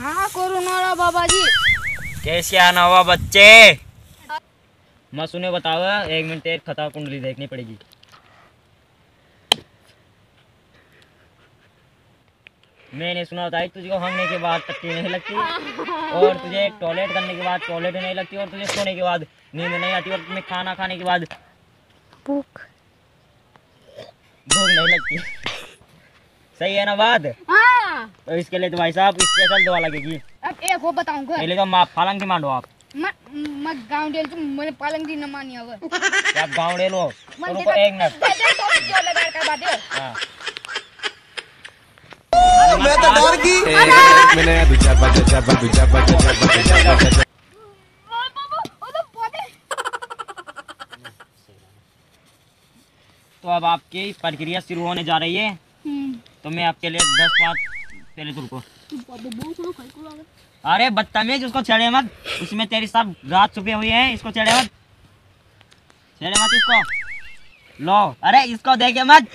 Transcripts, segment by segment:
हाँ कोरोना बाबा जी कैसे आना हुआ बच्चे? मैं सुने बताओ एक मिनट एक खता कुंडली देखनी पड़ेगी। मैंने सुना होता है तुझे भागने के बाद टट्टी नहीं लगती और तुझे टॉयलेट करने के बाद टॉयलेट नहीं लगती और तुझे सोने के बाद नींद नहीं आती और तुम्हें खाना खाने के बाद भूख। भूख नहीं लगती। सही है ना बात? हाँ तो इसके लिए तो भाई साहब स्पेशल दवा लगेगी। अब एक वो बताऊँगा। पहले तो माँ फालंग की मांडो आप। मैं मैं गाँव डेल तुम मैंने पालंग दी न मानी अब। क्या आप गाँव ले लो तो रुको एक मिनट। दे दे तो जो लगा कर बात है। हाँ मैं तो डर गई। मैंने दो चार बार चार बार दो चार बार चार बार चार बार बाबा ओ तो तो अब आपकी प्रक्रिया शुरू होने जा रही है। हम्म। तो मैं आपके लिए दस पाँच पहले तो रुको बाबा बहुत सारा खाई को लगा अरे बदतमीज उसको छेड़े मत उसमें तेरी सब रात छुपी हुई है इसको छेड़े मत छेड़े मत इसको लो अरे इसको देखे मत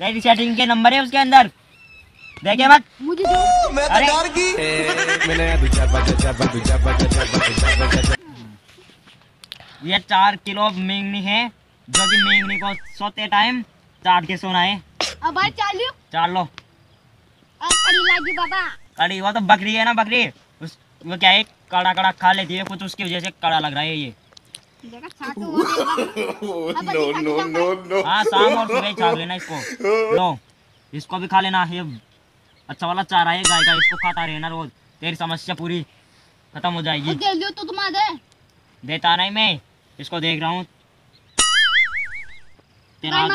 तेरी सेटिंग के नंबर है उसके अंदर देखे मत मुझे दो मैं तो अरे। ये चार किलो मेंगनी है जो कि मेंगनी को सोते टाइम चाट के सोना है अब चालू चार लो कड़ी लागी बाबा। कड़ी वो तो बकरी है ना बकरी। उस वो क्या है कड़ा कड़ा खा लेती है कुछ उसकी वजह से कड़ा लग रहा है ये। हो। नो नो नो नो हाँ शाम और सुबह खा लेना इसको। लो इसको भी खा लेना ये अच्छा वाला चारा है गाय का इसको खाता रहना रोज। तेरी समस्या पूरी खत्म हो जाएगी। दे लियो तो तुम दे। देता नहीं मैं इसको देख रहा हूँ। तेरा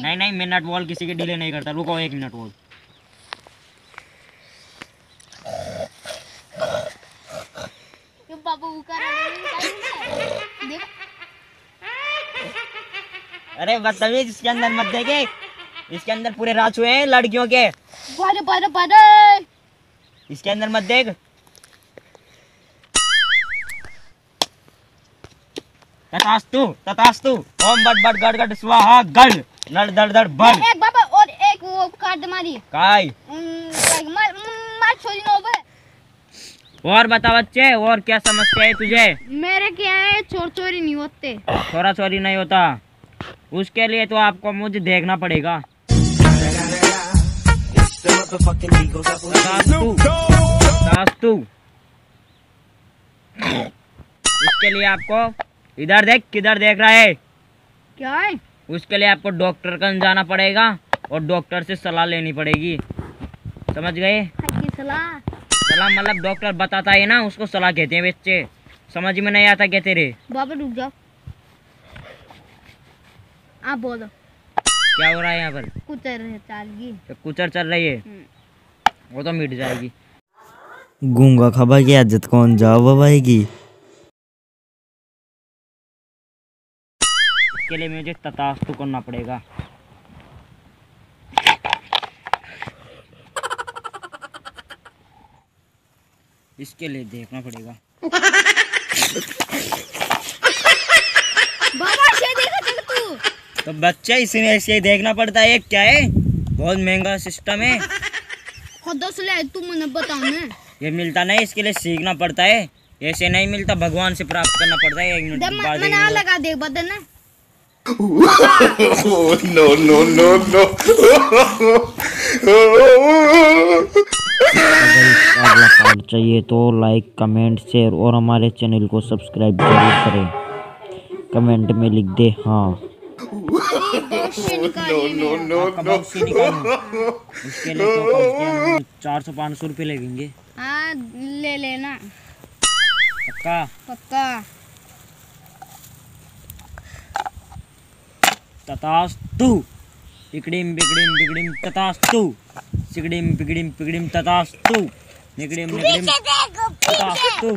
नहीं नहीं मिनट बॉल किसी के डिले नहीं करता। रुको एक मिनट बॉल। अरे बदतमीज इसके अंदर मत देखे। इसके अंदर पूरे राज हुए हैं लड़कियों के। बारे बारे बारे इसके अंदर मत देख। तथास्तु तथास्तु। ओम बट बट गड़ गड़ स्वाहा गड़ नड़ दड़ दड़ बड़ एक बाबा और एक वो कार्ड मारी। काय? मार मार छोड़ी नो बे और बता बच्चे और क्या समस्या है तुझे? मेरे क्या है चोर चोरी नहीं होते। थोड़ा चोरी नहीं होता। उसके लिए तो आपको मुझे देखना पड़ेगा। तथास्तु उसके लिए आपको इधर देख किधर देख रहा है? क्या है? उसके लिए आपको डॉक्टर का जाना पड़ेगा और डॉक्टर से सलाह लेनी पड़ेगी। समझ गए? सलाह। सलाह मतलब डॉक्टर बताता है ना उसको सलाह कहते हैं बच्चे। समझ में नहीं आता क्या तेरे? बाबा रुक जाओ। आप बोलो। क्या हो रहा है यहाँ पर? कुछ रहे चालगी तो कुचर चल रही है? हम्म। वो तो मिट जाएगी। गूँगा खबा की इज़्ज़त कौन जाओ बबाएगी इसके लिए मुझे तथास्तु करना पड़ेगा। इसके लिए देखना पड़ेगा बाबा से देखा देख तू तो बच्चे इसमें ऐसे ही देखना पड़ता है क्या है? बहुत महँगा सिस्टम है। खुद दस ले तू मैंने बताओ ना ये मिलता नहीं इसके लिए सीखना पड़ता है। ऐसे नहीं मिलता भगवान से प्राप्त करना पड़ता है एक मिनट बाद मैंने। लगा दे बदल ना नो नो नो नो अगला पार्ट चाहिए तो लाइक कमेंट शेयर और हमारे चैनल को सब्सक्राइब ज़रूर करें। कमेंट में लिख दे हाँ। नो नो ही निकालूं। उसके लिए तो चार सौ पाँच सौ रुपये लगेंगे। हाँ ले लेना। पक्का? पक्का। तथास्तु। पिकड़िम बिगड़िम बिगड़िम ततास्तु सिगड़िम पिगड़िम पिगड़िम तथास्तु। निगड़िम निगड़िम तथास्तु।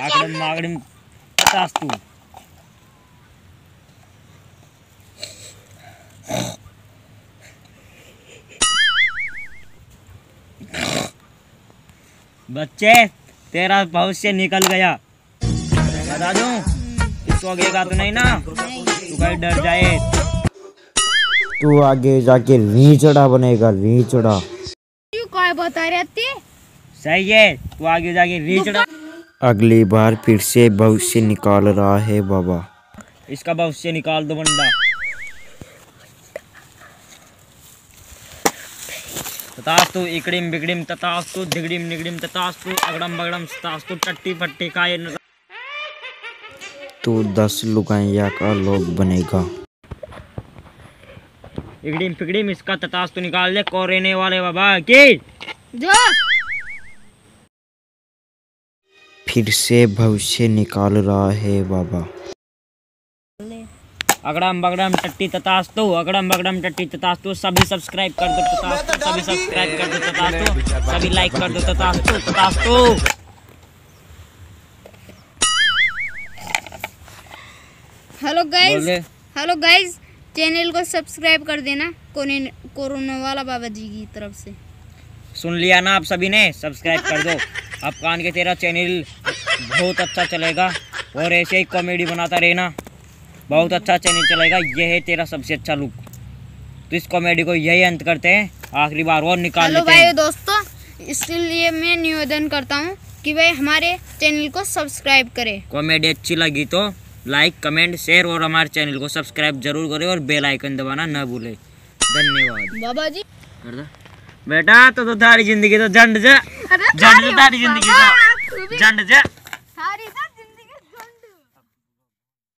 आगड़िम मागड़िम तथास्तु। बच्चे तेरा भविष्य निकल गया। बता दूँ इसको गेगा तो नहीं ना? तू कहीं डर जाए। तू आगे जाके रीचड़ा बनेगा रीचड़ा You काय बता रही थी? सही है तू आगे जाके रीच अगली बार फिर से भविष्य निकाल रहा है बाबा। इसका भविष्य निकाल दो बंदा। तथास्तु इकड़िम बिगड़िम तथास्तु दिगड़िम निगड़िम तथास्तु अगड़म बगड़म तथास्तु टट्टी फट्टी का ये न- तू दस लुगाइया का लोग बनेगा। इगड़िम फिगड़िम इसका तथास्तु निकाल दे कोरेने वाले बाबा की? जो। फिर से भविष्य निकाल रहा है बाबा। अगड़म बगड़म टट्टी तथास्तु अगड़म बगड़म टट्टी तथास्तु सभी सब्सक्राइब कर दो तथास्तु सभी सब्सक्राइब कर दो तथास्तु सभी लाइक कर दो तथास्तु तथास्तु hello guys hello guys channel को सब्सक्राइब कर देना कोने कोरोना वाला बाबा जी की तरफ़ से। सुन लिया ना आप सभी ने सब्सक्राइब कर दो। अब कान के तेरा चैनल बहुत अच्छा चलेगा और ऐसे ही कॉमेडी बनाता रहना। बहुत अच्छा चैनल चलेगा ये है तेरा सबसे अच्छा लुक तो इस कॉमेडी को यही अंत करते हैं आखिरी बार और निकाल लेते भाई हैं दोस्तों इसलिए मैं निवेदन करता हूँ कि भाई हमारे चैनल को सब्सक्राइब करें. कॉमेडी अच्छी लगी तो लाइक कमेंट शेयर और हमारे चैनल को सब्सक्राइब ज़रूर करें और बेल आइकन दबाना न भूलें. धन्यवाद. बाबा जी। कर दो बेटा तो तो तारी ज़िंदगी तो झंड जा झंड जा तारी ज़िंदगी भी झंड जा